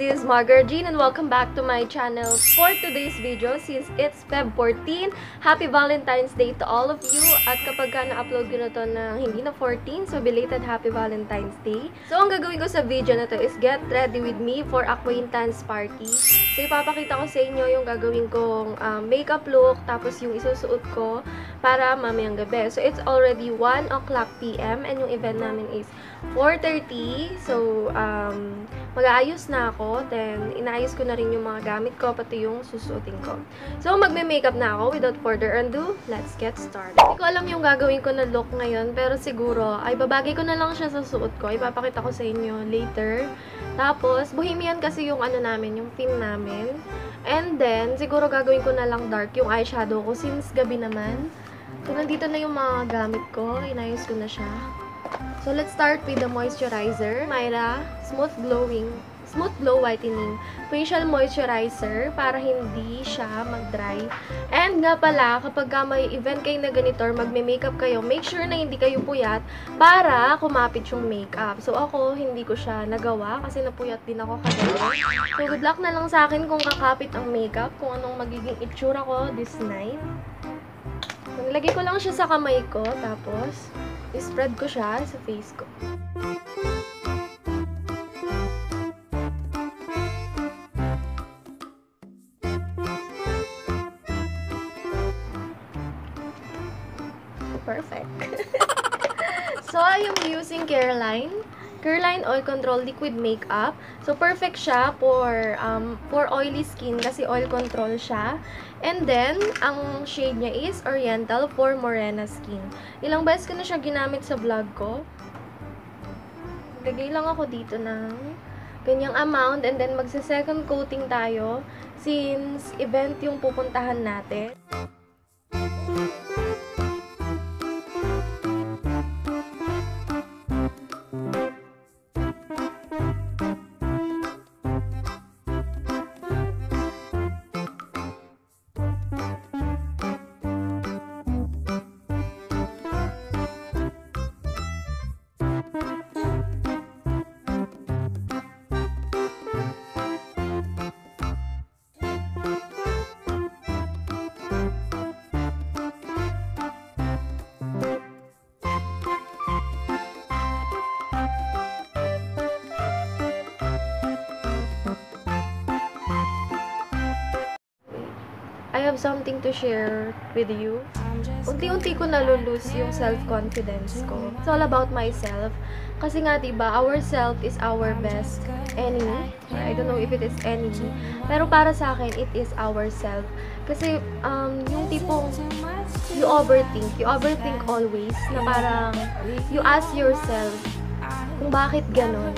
This is Margaret Jean and welcome back to my channel for today's video since it's Feb 14. Happy Valentine's Day to all of you at kapag ka na-upload ko na to na hindi na 14, so belated Happy Valentine's Day. So, ang gagawin ko sa video na to is get ready with me for acquaintance party. So, ipapakita ko sa inyo yung gagawin kong um, makeup look tapos yung isusuot ko para mamayang gabi. So, it's already 1 o'clock p.m. and yung event namin is 4.30. So, um, mag-aayos na ako. Then, inaayos ko na rin yung mga gamit ko, pati yung susuotin ko. So, magme-makeup na ako. Without further ado, let's get started. Hindi ko alam yung gagawin ko na look ngayon, pero siguro, ay babagay ko na lang siya sa suot ko. Ipapakita ko sa inyo later. Tapos, bohemian kasi yung ano namin, yung theme namin. And then, siguro gagawin ko na lang dark yung eyeshadow ko since gabi naman. So, nandito na yung mga gamit ko. Inayos ko na siya. So, let's start with the moisturizer. Myra Smooth Glowing, Smooth Glow Whitening Facial Moisturizer para hindi siya mag-dry. And nga pala, kapag ka may event kayo na ganito or magme-makeup kayo, make sure na hindi kayo puyat para kumapit yung makeup. So, ako, hindi ko siya nagawa kasi napuyat din ako kagabi. So, good luck na lang sa akin kung kakapit ang makeup, kung anong magiging itsura ko this night. So, nilagay ko lang siya sa kamay ko, tapos, spread ko siya sa face ko. Perfect. so, I using Careline. Careline Oil Control Liquid Makeup. So, perfect siya for, um, for oily skin kasi oil control siya. And then, ang shade niya is Oriental for morena skin. Ilang beses ko na siya ginamit sa vlog ko. Lagay lang ako dito ng ganyang amount and then magsa-second coating tayo since event yung pupuntahan natin. Have something to share with you. Unti-unti ko nalulose yung self-confidence ko. It's all about myself. Kasi nga, diba, our self is our best enemy. I don't know if it is enemy. Pero para sa akin, it is our self. Kasi, um, yung tipong, you overthink. You overthink always. Na parang, you ask yourself, kung bakit ganon.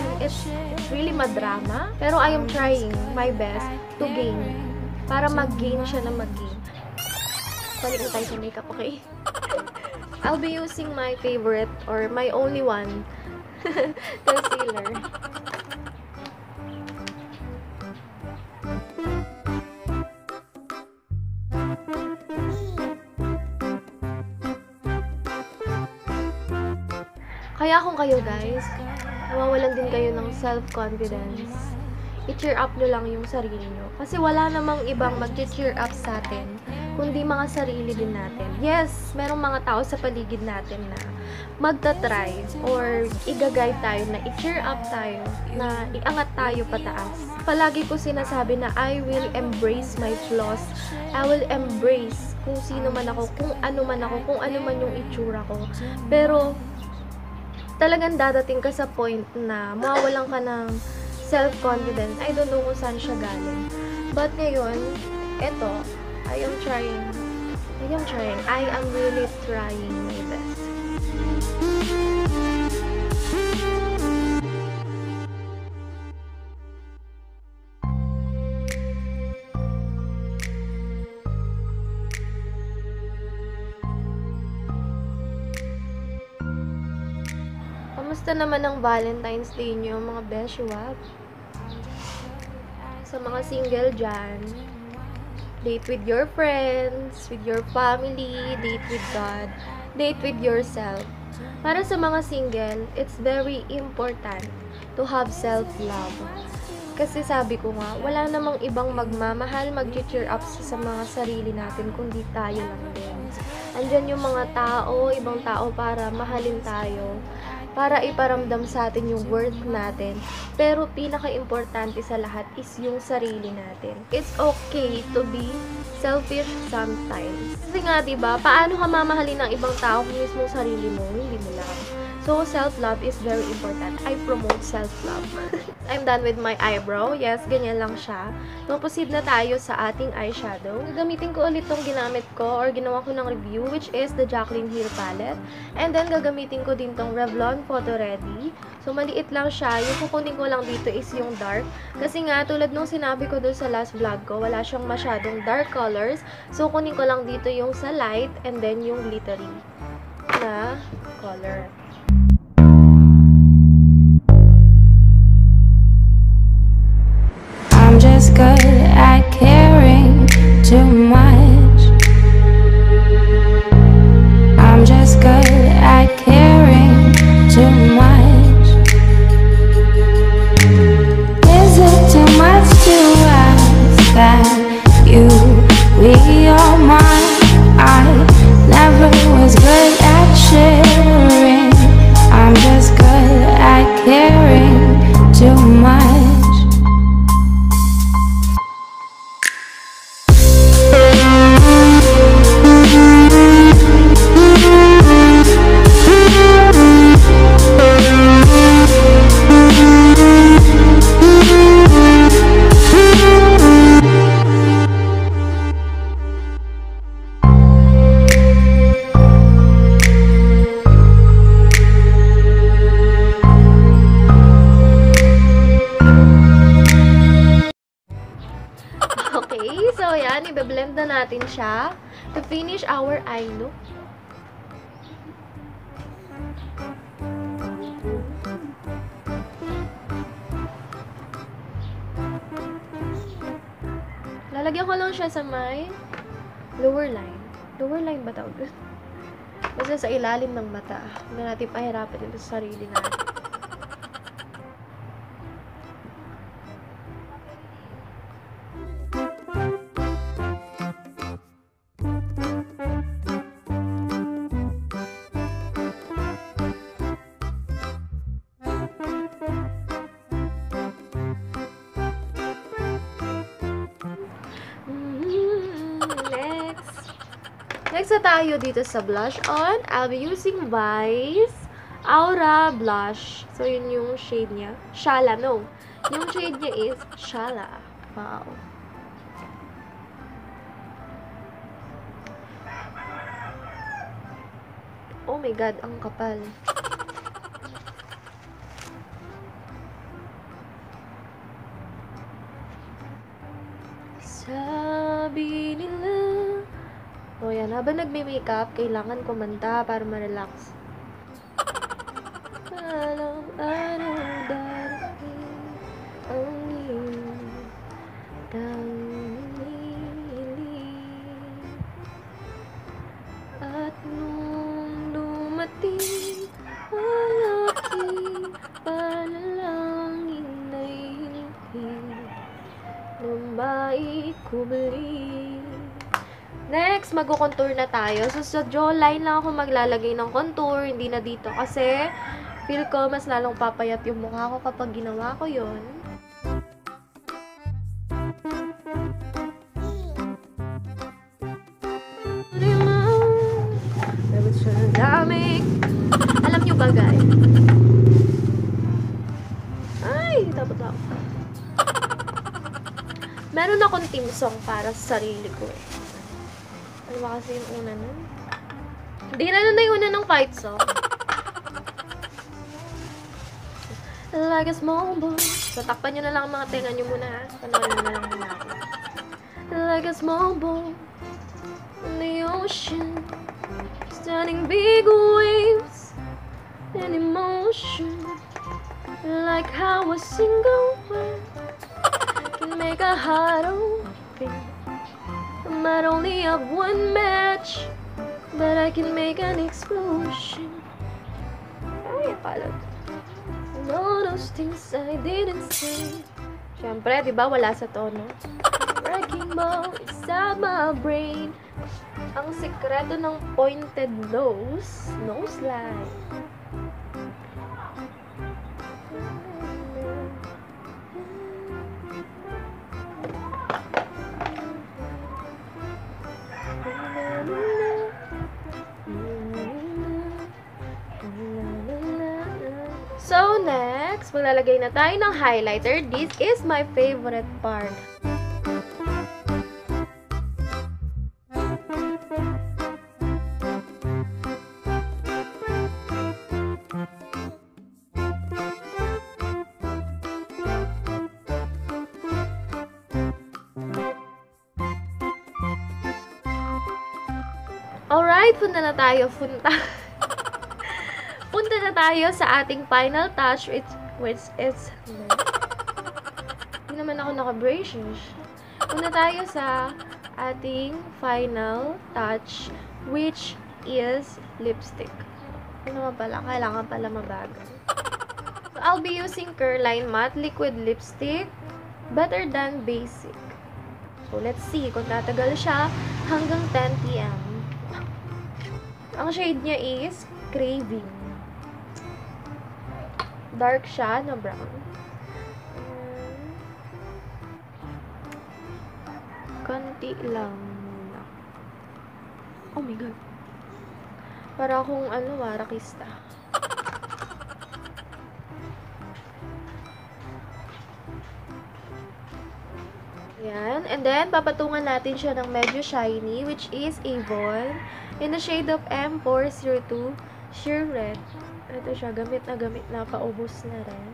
And it's, really madrama. Pero I am trying my best to gain para mag-gain siya na mag-gain. Balik na tayo sa makeup, okay? I'll be using my favorite or my only one concealer. Kaya kung kayo guys, nawawalan din kayo ng self-confidence, i-cheer up nyo lang yung sarili nyo. Kasi wala namang ibang mag-cheer up sa atin, kundi mga sarili din natin. Yes, merong mga tao sa paligid natin na magta-try or i-guide tayo na i-cheer up tayo, na iangat tayo pataas. Palagi ko sinasabi na I will embrace my flaws. I will embrace kung sino man ako, kung ano man ako, kung ano man yung itsura ko. Pero, talagang dadating ka sa point na mawawalan ka ng self-confidence. I don't know kung saan siya galing. But ngayon, eto, I am trying. I am trying. I am really trying my best. Kamusta naman ang Valentine's Day niyo, mga beshiwap? Mga single dyan, Date with your friends, with your family, date with God, date with yourself. Para sa mga single, it's very important to have self-love. Kasi sabi ko nga, wala namang ibang magmamahal, mag-cheer up sa mga sarili natin, kundi tayo lang din. Andyan yung mga tao, ibang tao para mahalin tayo, para iparamdam sa atin yung worth natin. Pero pinaka-importante sa lahat is yung sarili natin. It's okay to be selfish sometimes. Kasi nga, 'di ba? Paano ka mamahalin ng ibang tao kung mismo sarili mo, hindi mo lang. So, self-love is very important. I promote self-love. I'm done with my eyebrow. Yes, ganyan lang siya. Proceed na tayo sa ating eyeshadow. Gagamitin ko ulit tong ginamit ko or ginawa ko ng review which is the Jaclyn Hill palette. And then, gagamitin ko din tong Revlon Photo Ready. So, maliit lang siya. Yung kukunin ko lang dito is yung dark. Kasi nga, tulad nung sinabi ko dun sa last vlog ko, wala siyang masyadong dark colors. So, kunin ko lang dito yung sa light and then yung glittery na color. I'm just good at caring Lalagyan ko lang siya sa may lower line. Lower line ba tawag? Basta sa ilalim ng mata. Hindi natin pahirapan ito sa sarili natin. Tayo dito sa blush on. I'll be using Vice Aura Blush. So, yun yung shade niya. Shala, no. Yung shade niya is Shala. Wow. Oh my God, ang kapal. Sabi nila O yan, habang nagme-makeup, kailangan kumanta para ma-relax. Alam, araw, darating ang iyong tangiling. At nung dumating ang aking panalangin ay hindi na maikubli. Next, magko-contour na tayo. So, sa jawline lang ako maglalagay ng contour, hindi na dito. Kasi, feel ko mas lalong papayat yung mukha ko kapag ginawa ko yon. Alam nyo ba, guys? Ay, tapos ako. Meron akong team song para sa sarili ko eh. Ano ba kasi yung una nun? Hindi na nun na yung una ng fight song. Like a small boy. So, takpan nyo na lang ang mga tenga nyo muna ha. Panoorin nyo na lang muna ako. Like a small boy in the ocean. Standing big waves and emotion. Like how a single word can make a heart open. Might only have one match, but I can make an explosion. Ay, ko. And all those things I didn't say. Siyempre, di ba, wala sa tono. Wrecking ball inside my brain. Ang sekreto ng pointed nose, nose line. Next, maglalagay na tayo ng highlighter. This is my favorite part. Alright, punta na tayo. Punta. punta na tayo sa ating final touch, which, which is... Hindi naman ako naka-braces. Punta tayo sa ating final touch, which is lipstick. Ano naman pala? Kailangan pala mabagal. So, I'll be using Curline Matte Liquid Lipstick. Better than basic. So, let's see kung tatagal siya hanggang 10 p.m. Ang shade niya is Craving. Dark siya na brown. Kanti lang muna. Oh my god. Para akong ano, warakista. Yan. And then, papatungan natin siya ng medyo shiny, which is Avon. In the shade of M402 Sheer Red. Ito siya, gamit na gamit na, paubos na rin.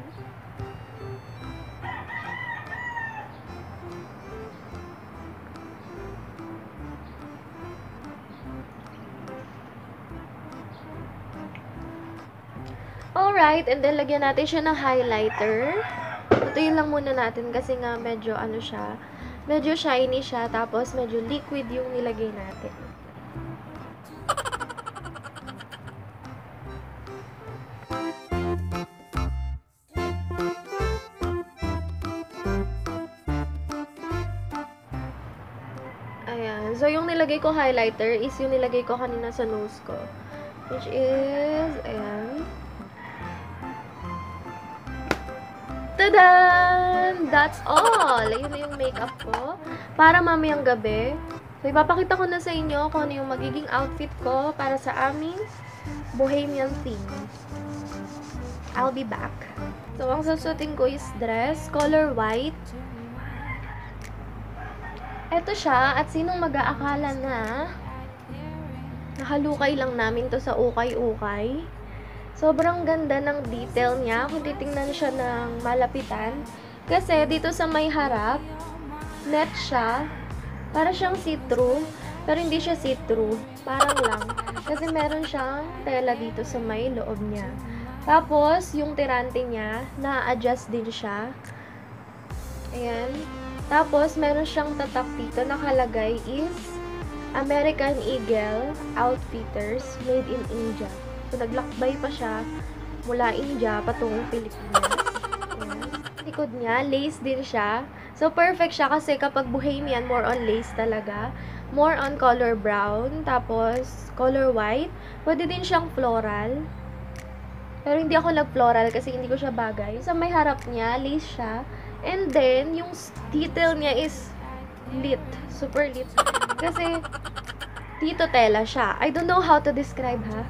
Alright, and then lagyan natin siya ng highlighter. Ito yun lang muna natin kasi nga medyo ano siya, medyo shiny siya, tapos medyo liquid yung nilagay natin. Nilagay ko highlighter is yung nilagay ko kanina sa nose ko. Which is, ayan. Tadan! That's all! Ayun na yung makeup ko. Para mamayang gabi. So, ipapakita ko na sa inyo kung ano yung magiging outfit ko para sa aming bohemian theme. I'll be back. So, ang susutin ko is dress, color white. Eto siya, at sinong mag-aakala na nakalukay lang namin to sa ukay-ukay. Sobrang ganda ng detail niya kung titingnan siya ng malapitan. Kasi dito sa may harap, net siya. Para siyang see-through, pero hindi siya see-through. Parang lang. Kasi meron siyang tela dito sa may loob niya. Tapos, yung tirante niya, na-adjust din siya. Ayan. Tapos, meron siyang tatak dito. Nakalagay is American Eagle Outfitters made in India. So, naglakbay pa siya mula India patungong Pilipinas. Ayan. Likod niya, lace din siya. So, perfect siya kasi kapag bohemian, more on lace talaga. More on color brown, tapos color white. Pwede din siyang floral. Pero hindi ako nag-floral kasi hindi ko siya bagay. Sa may harap niya, lace siya. And then, yung detail niya is lit. Super lit. Kasi, dito tela siya. I don't know how to describe ha.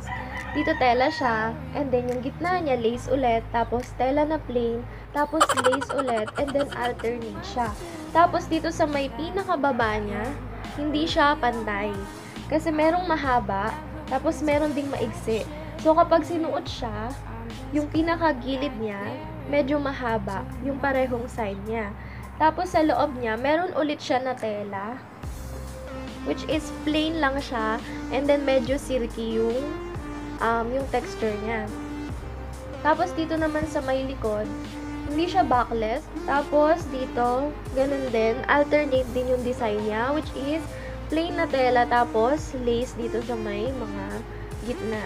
Dito tela siya. And then, yung gitna niya, lace ulit. Tapos, tela na plain. Tapos, lace ulit. And then, alternate siya. Tapos, dito sa may pinakababa niya, hindi siya pantay. Kasi merong mahaba. Tapos, meron ding maigsi. So, kapag sinuot siya, yung pinakagilid niya, medyo mahaba. Yung parehong side niya. Tapos, sa loob niya, meron ulit siya na tela. Which is plain lang siya. And then, medyo silky yung, um, yung texture niya. Tapos, dito naman sa may likod, hindi siya backless. Tapos, dito, ganun din. Alternate din yung design niya, which is plain na tela tapos lace dito sa may mga gitna.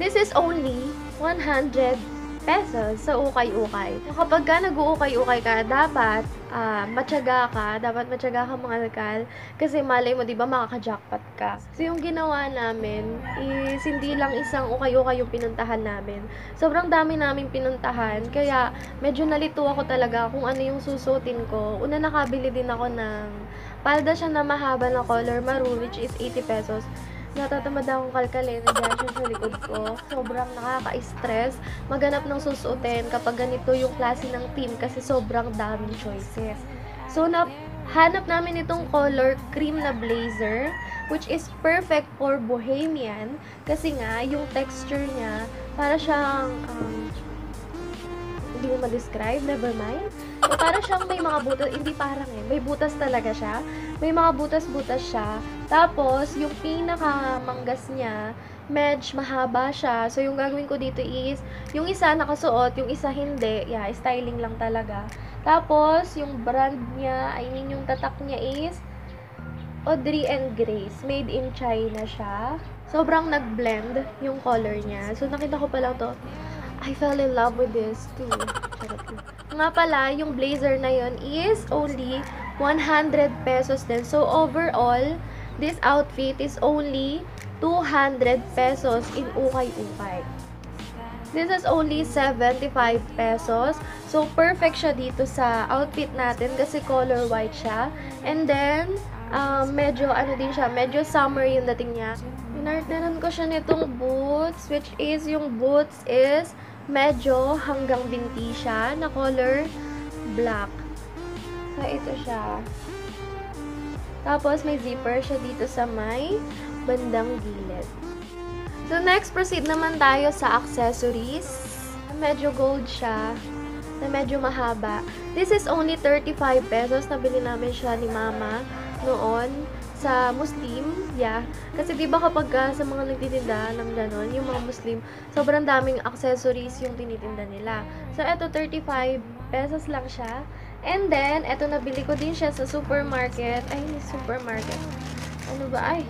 This is only 100 pesos sa ukay-ukay. Kapag ka nag-uukay-ukay ka, dapat uh, matyaga ka, dapat matyaga ka mga nakal, kasi malay mo, di ba, makaka-jackpot ka. So, yung ginawa namin is hindi lang isang ukay-ukay yung pinuntahan namin. Sobrang dami namin pinuntahan, kaya medyo nalito ako talaga kung ano yung susutin ko. Una nakabili din ako ng palda siya na mahaba na color maroon, which is 80 pesos natatamad akong kalkalin dahil siya sa likod ko. Sobrang nakaka-stress maganap ng susuotin kapag ganito yung klase ng team kasi sobrang daming choices. So, na hanap namin itong color cream na blazer which is perfect for bohemian kasi nga yung texture niya para siyang um, hindi mo ma-describe, never mind. So, para siyang may mga butas, hindi parang eh, may butas talaga siya. May mga butas-butas siya. Tapos, yung pinaka-manggas niya, medj mahaba siya. So, yung gagawin ko dito is, yung isa nakasuot, yung isa hindi. Yeah, styling lang talaga. Tapos, yung brand niya, I mean, yung tatak niya is, Audrey and Grace. Made in China siya. Sobrang nag-blend yung color niya. So, nakita ko pa lang to. I fell in love with this too. Nga pala, yung blazer na yon is only 100 pesos din. So, overall, this outfit is only 200 pesos in ukay-ukay. This is only 75 pesos. So, perfect siya dito sa outfit natin kasi color white siya. And then, um, medyo ano din siya, medyo summer yung dating niya. Pinartneran ko siya nitong boots, which is, yung boots is medyo hanggang binti siya na color black. So, ito siya. Tapos, may zipper siya dito sa may bandang gilid. So, next, proceed naman tayo sa accessories. Medyo gold siya, na medyo mahaba. This is only 35 pesos. Nabili namin siya ni mama noon sa Muslim, yeah. Kasi 'di ba kapag uh, sa mga nagtitinda ng ganon, yung mga Muslim, sobrang daming accessories yung tinitinda nila. So eto 35 pesos lang siya. And then eto nabili ko din siya sa supermarket. Ay, supermarket. Ano ba ay?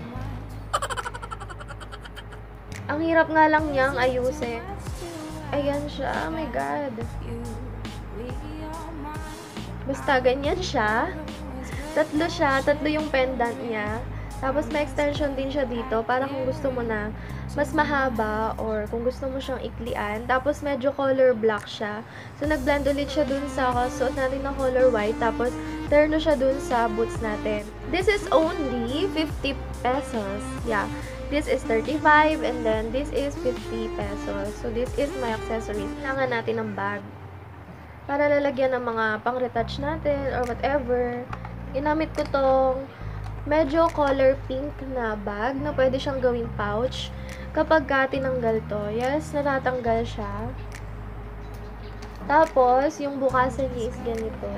Ang hirap nga lang niyang ayusin. Ayan siya. Oh my God. Basta ganyan siya. Tatlo siya, tatlo yung pendant niya. Tapos may extension din siya dito para kung gusto mo na mas mahaba or kung gusto mo siyang iklian. Tapos medyo color black siya. So nag-blend ulit siya dun sa suot natin na color white. Tapos terno siya dun sa boots natin. This is only 50 pesos. Yeah. This is 35 and then this is 50 pesos. So this is my accessories. Kailangan natin ng bag. Para lalagyan ng mga pang-retouch natin or whatever ginamit ko tong medyo color pink na bag na pwede siyang gawing pouch kapag ka tinanggal to. Yes, natatanggal siya. Tapos, yung bukasan niya is ganito.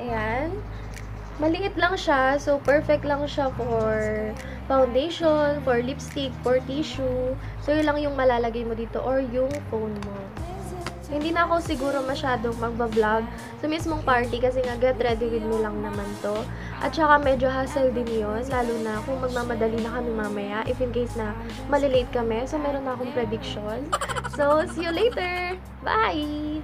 Ayan. Maliit lang siya, so perfect lang siya for foundation, for lipstick, for tissue. So, yun lang yung malalagay mo dito or yung phone mo hindi na ako siguro masyadong magbablog sa mismong party kasi nga get ready with me lang naman to. At saka medyo hassle din yon lalo na kung magmamadali na kami mamaya if in case na malilate kami. So, meron na akong prediction. So, see you later! Bye!